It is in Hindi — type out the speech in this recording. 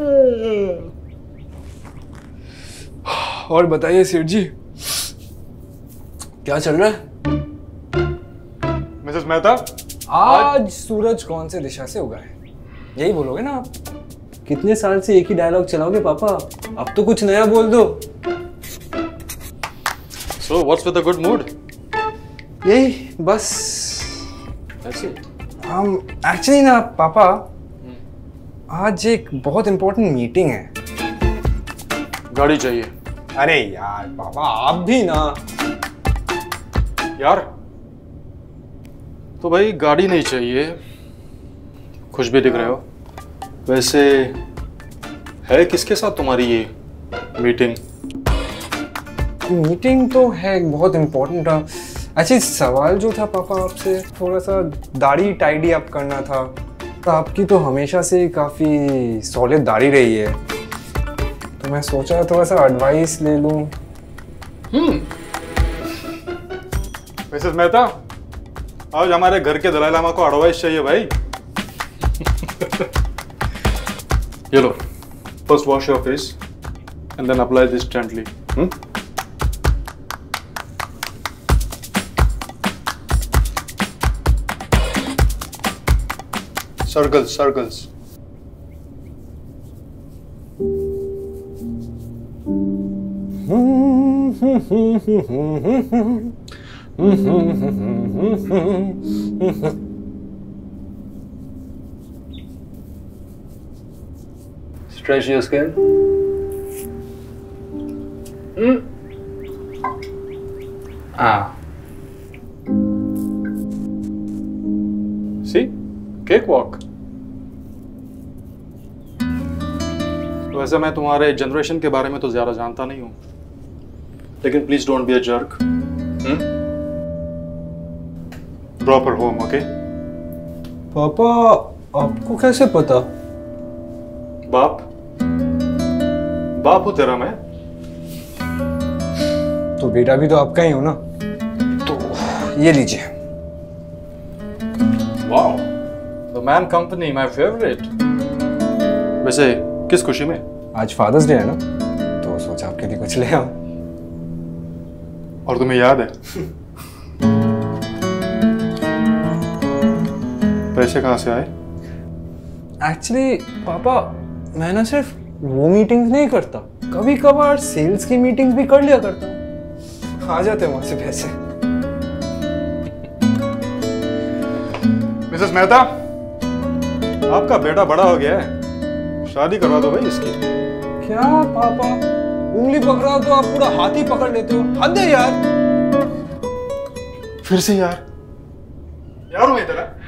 और बताइए सेठ जी क्या चल रहा है? मिसेस मेहता? आज सूरज कौन से दिशा से उगा है? यही बोलोगे ना आप? कितने साल से एक ही डायलॉग चलाओगे पापा? अब तो कुछ नया बोल दो। So what's with the good mood यही बस। ऐसे हम एक्चुअली ना पापा आज एक बहुत इंपॉर्टेंट मीटिंग है। गाड़ी चाहिए। अरे यार पापा आप भी ना। यार तो भाई गाड़ी नहीं चाहिए। खुश भी दिख रहे हो। वैसे है किसके साथ तुम्हारी ये मीटिंग मीटिंग तो है बहुत इम्पोर्टेंट अच्छा सवाल जो था पापा आपसे थोड़ा सा दाढ़ी टाइडी अप करना था। आपकी तो हमेशा से काफ़ी सॉलिड दाढ़ी रही है। तो मैं सोचा थोड़ा सा एडवाइस ले लूँ। मिसेस मेहता आज हमारे घर के दलाई लामा को एडवाइस चाहिए भाई। ये लो। First wash your face and then apply this gently circles, circles. Stretch your skin. Mm. Ah. See? Cake walk वैसे मैं तुम्हारे जनरेशन के बारे में तो ज़्यादा जानता नहीं हूँ। लेकिन please don't be a jerk proper home okay पापा आपको कैसे पता? बाप? बाप हूँ तेरा मैं। तो बेटा भी तो आपका ही हो ना। तो ये लीजिए। Wow the man company my favourite वैसे किस खुशी में? आज फादर्स डे है ना? तो सोचा आपके लिए कुछ ले आओ और तुम्हें याद है? पैसे कहाँ से आए? एक्चुअली पापा मैं ना सिर्फ़ वो मीटिंग्स नहीं करता। कभी कभार सेल्स की मीटिंग्स भी कर लिया करता आ जाते हैं वहाँ से पैसे। मिसेस मेहता आपका बेटा बड़ा हो गया है। शादी करवा दो भाई इसकी। क्या पापा? उंगली पकड़ा तो आप पूरा हाथ ही पकड़ लेते हो। हद है यार। फिर से यार। यार हूँ मैं तेरा।